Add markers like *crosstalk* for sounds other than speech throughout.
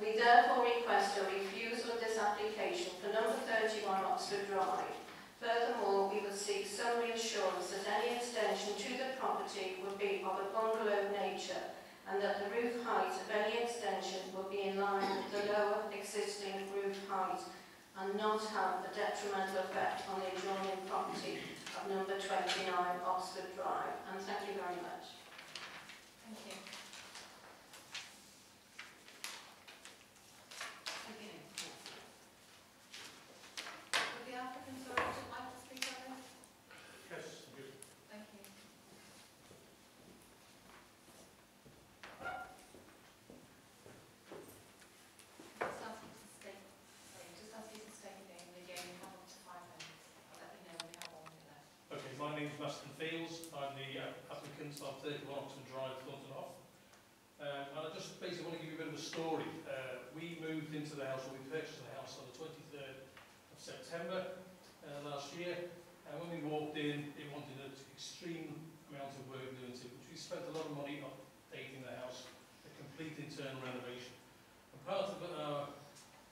We therefore request a refusal of this application for number 31 Oxford Drive. Furthermore, we would seek some reassurance that any extension to the property would be of a bungalow nature and that the roof height of any extension would be in line with the lower existing roof height and not have a detrimental effect on the adjoining property of number 29 Oxford Drive. And thank you very much. Thank you. Beginning. Would the applicant or agent like to speak on this? Yes, good. Thank you. Just ask you to state, sorry, just ask you to state your name and again, you have up to five minutes. I'll let me know when we have one minute left. Okay, my name's Maston Fields. I'm the uh, applicant of 31 Oxford Drive, Thornton Hough. Um, and I just basically want to give you a bit of a story. Uh, we moved into the house, or we purchased the house on the 23rd of September uh, last year. And when we walked in, it wanted an extreme amount of work doing to it, which we spent a lot of money updating the house, a complete internal renovation. And part of uh,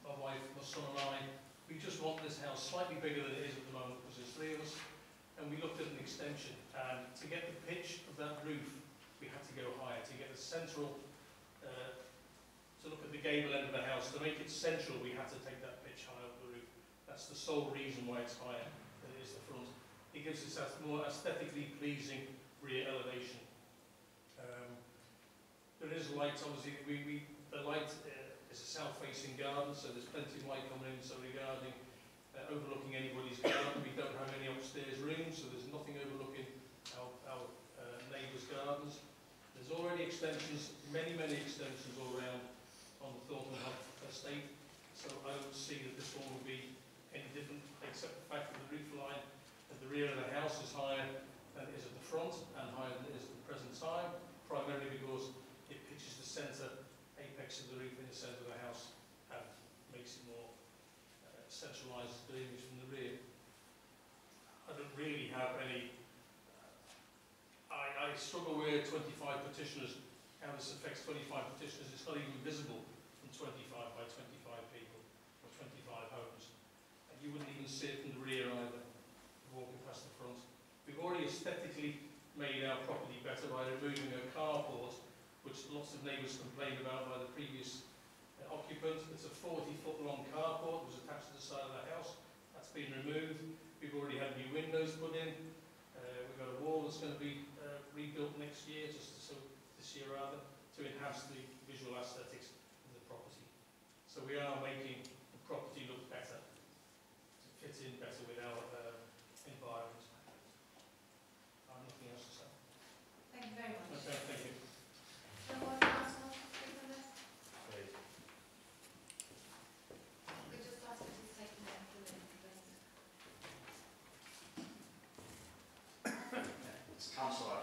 my wife, my son and I, we just want this house slightly bigger than it is at the moment, because there's three of us. And we looked at an extension, and to get the pitch of that roof, we had to go higher, to get the central, uh, to look at the gable end of the house, to make it central, we had to take that pitch higher up the roof. That's the sole reason why it's higher than it is the front. It gives us a more aesthetically pleasing rear elevation. Um, there is light, obviously, we, we, the light uh, is a south-facing garden, so there's plenty of light coming in, so regarding uh, overlooking anybody's *coughs* garden, we don't have any upstairs rooms, so there's nothing overlooking our, our uh, neighbours' gardens. There's already extensions, many, many extensions all around on the Thornton Hough estate, so I don't see that this one will be any different, except the fact that the roof line at the rear of the house is higher than it is at the front and higher than it is at the present time, primarily because it pitches the centre apex of the roof in the centre of the house and makes it more uh, from the rear. I don't really have any. I, I struggle with 25 petitioners, how this affects 25 petitioners. It's not even visible from 25 by 25 people or 25 homes. And you wouldn't even see it from the rear either, walking past the front. We've already aesthetically made our property better by removing a carport, which lots of neighbours complained about by the previous occupant. It's a 40 foot long carport, that was attached to the side of the house. That's been removed. We've already had new windows put in. Uh, we've got a wall that's going to be uh, rebuilt next year, just so this year rather, to enhance the visual aesthetics of the property. So we are making the property look better, to fit in better with our uh, environment. I have nothing else to say. Thank you very much. Okay, thank you. No one else wants to speak on this? We just ask you to state your name for the minute, please. It's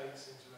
takes into